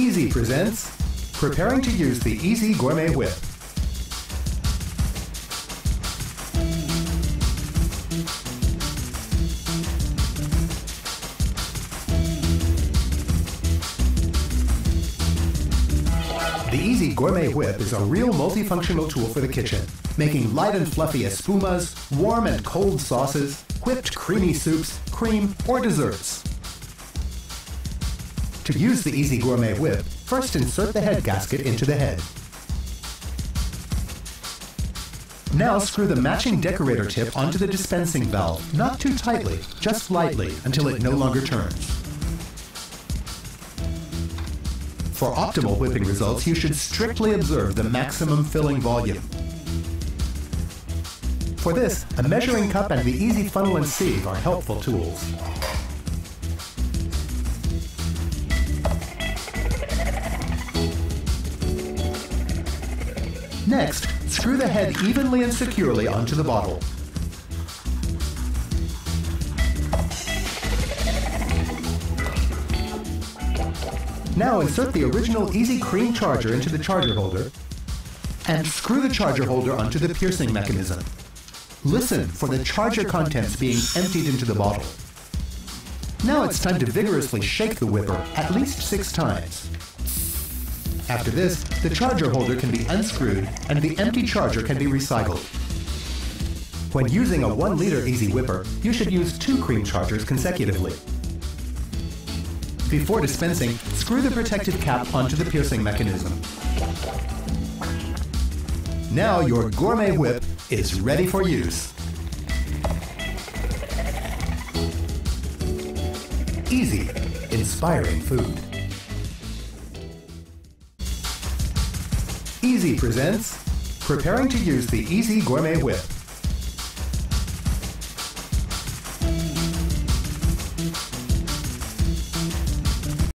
iSi presents Preparing to use the iSi Gourmet Whip. The iSi Gourmet Whip is a real multifunctional tool for the kitchen, making light and fluffy espumas, warm and cold sauces, whipped creamy soups, cream, or desserts. To use the iSi Gourmet Whip, first insert the head gasket into the head. Now screw the matching decorator tip onto the dispensing valve, not too tightly, just lightly, until it no longer turns. For optimal whipping results, you should strictly observe the maximum filling volume. For this, a measuring cup and the iSi funnel and sieve are helpful tools. Next, screw the head evenly and securely onto the bottle. Now insert the original iSi Cream charger into the charger holder and screw the charger holder onto the piercing mechanism. Listen for the charger contents being emptied into the bottle. Now it's time to vigorously shake the whipper at least six times. After this, the charger holder can be unscrewed and the empty charger can be recycled. When using a 1 liter iSi Whipper, you should use two cream chargers consecutively. Before dispensing, screw the protective cap onto the piercing mechanism. Now your gourmet whip is ready for use. iSi, inspiring food. iSi presents Preparing to use the iSi Gourmet Whip.